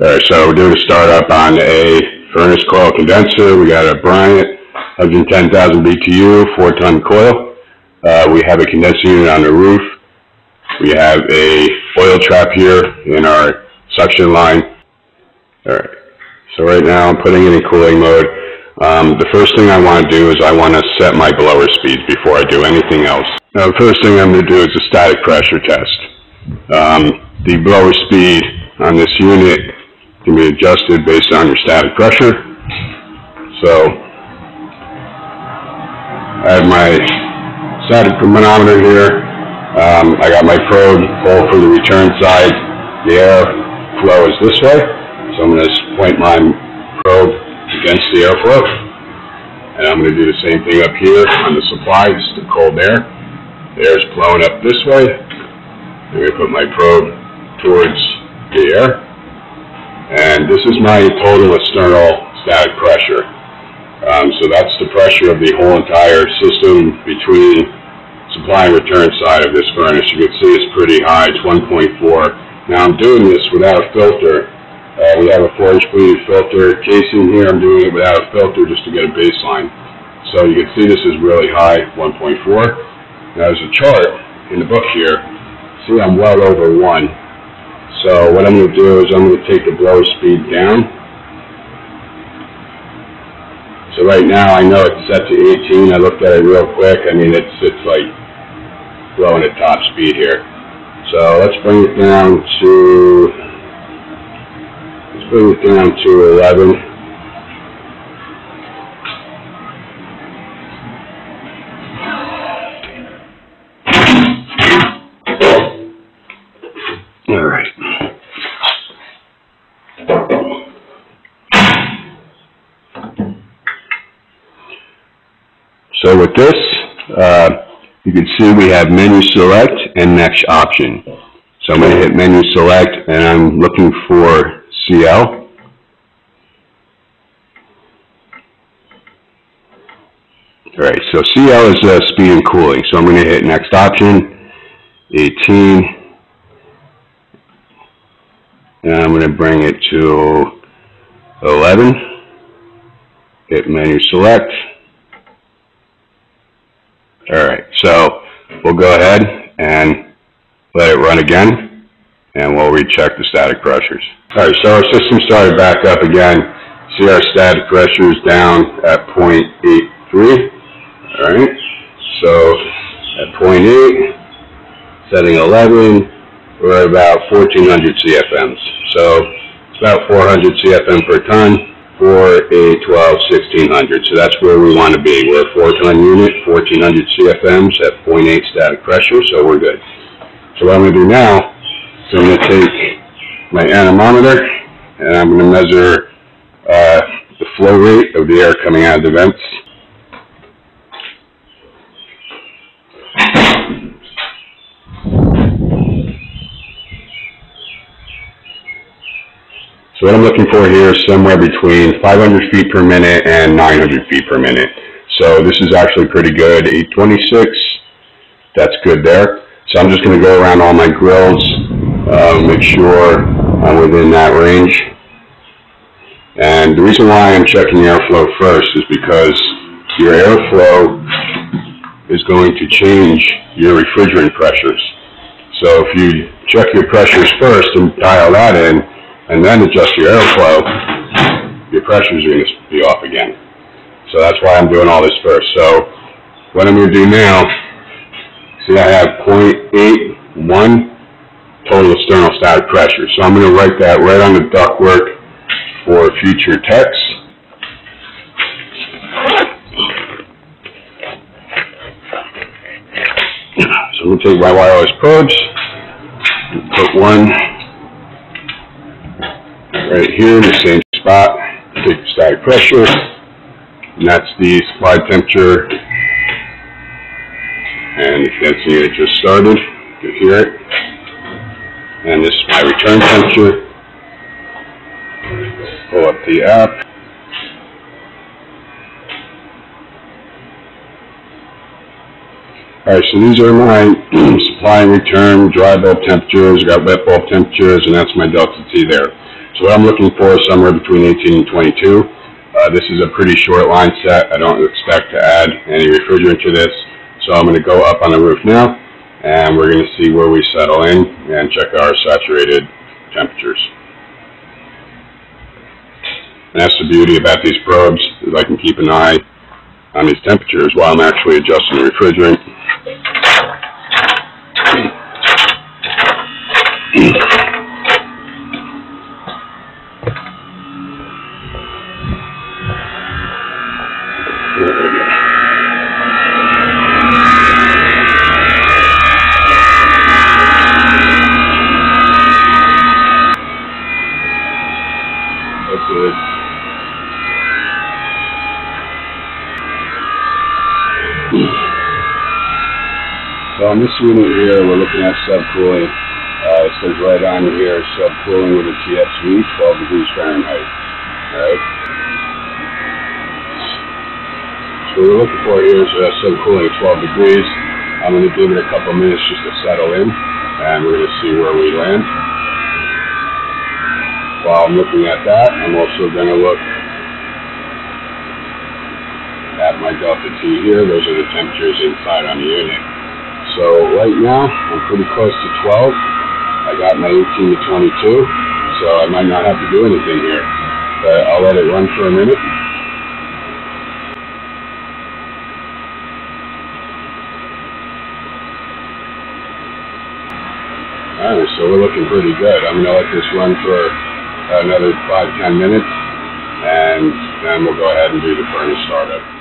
All right, so we're doing a startup on a furnace coil condenser. We got a Bryant 110,000 BTU, four-ton coil. Uh, we have a condenser unit on the roof. We have a oil trap here in our suction line. All right, so right now I'm putting it in cooling mode. Um, the first thing I want to do is I want to set my blower speeds before I do anything else. Now, the first thing I'm going to do is a static pressure test. Um, the blower speed on this unit can be adjusted based on your static pressure. So, I have my static manometer here. Um, I got my probe pulled for the return side. The air flow is this way. So I'm going to point my probe against the airflow. And I'm going to do the same thing up here on the supply. This is the cold air. The air is flowing up this way. I'm going to put my probe towards the air. And this is my total external static pressure. Um, so that's the pressure of the whole entire system between supply and return side of this furnace. You can see it's pretty high, it's 1.4. Now I'm doing this without a filter. Uh, we have a four-inch bleed filter casing here. I'm doing it without a filter just to get a baseline. So you can see this is really high, 1.4. Now there's a chart in the book here. See, I'm well over one. So what I'm going to do is I'm going to take the blower speed down. So right now I know it's set to 18. I looked at it real quick. I mean, it's, it's like blowing at top speed here. So let's bring it down to, let's bring it down to 11. So with this, uh, you can see we have menu select and next option. So I'm going to hit menu select and I'm looking for CL. All right, so CL is uh, speed and cooling. So I'm going to hit next option, 18. And I'm going to bring it to 11. Hit menu select. All right, so we'll go ahead and let it run again, and we'll recheck the static pressures. All right, so our system started back up again. See our static pressure is down at 0.83. All right, so at 0.8, setting 11, we're at about 1,400 CFMs. So it's about 400 CFM per ton for a 12 1600. So that's where we want to be. We're a four ton unit, 1400 CFMs at 0.8 static pressure, so we're good. So what I'm going to do now is I'm going to take my anemometer and I'm going to measure uh, the flow rate of the air coming out of the vents. So what I'm looking for here is somewhere between 500 feet per minute and 900 feet per minute. So this is actually pretty good. 826, that's good there. So I'm just going to go around all my grills, uh, make sure I'm within that range. And the reason why I'm checking airflow first is because your airflow is going to change your refrigerant pressures. So if you check your pressures first and dial that in, and then adjust your airflow, your pressures are going to be off again. So that's why I'm doing all this first. So what I'm going to do now, see I have 0.81 total external static pressure. So I'm going to write that right on the ductwork for future techs. So I'm going to take my wireless probes, put one right here in the same spot, take the static pressure, and that's the supply temperature. And the condensing unit just started, you hear it. And this is my return temperature. Pull up the app. Alright, so these are my supply and return dry bulb temperatures, got wet bulb temperatures, and that's my delta T there. So what I'm looking for is somewhere between 18 and 22. Uh, this is a pretty short line set. I don't expect to add any refrigerant to this. So I'm going to go up on the roof now, and we're going to see where we settle in and check our saturated temperatures. And that's the beauty about these probes, is I can keep an eye on these temperatures while I'm actually adjusting the refrigerant. There we go. That's good. So on this unit here, we're looking at subcooling. Uh, it says right on here, subcooling with a TXV, 12 degrees Fahrenheit. Alright? So what we're looking for here is uh, subcooling at 12 degrees. I'm going to give it a couple minutes just to settle in, and we're going to see where we land. While I'm looking at that, I'm also going to look at my delta T here. Those are the temperatures inside on the unit. So right now, I'm pretty close to 12. I got my 18 to 22, so I might not have to do anything here. But I'll let it run for a minute. Alright, so we're looking pretty good. I'm gonna let this run for another five, ten minutes, and then we'll go ahead and do the furnace startup.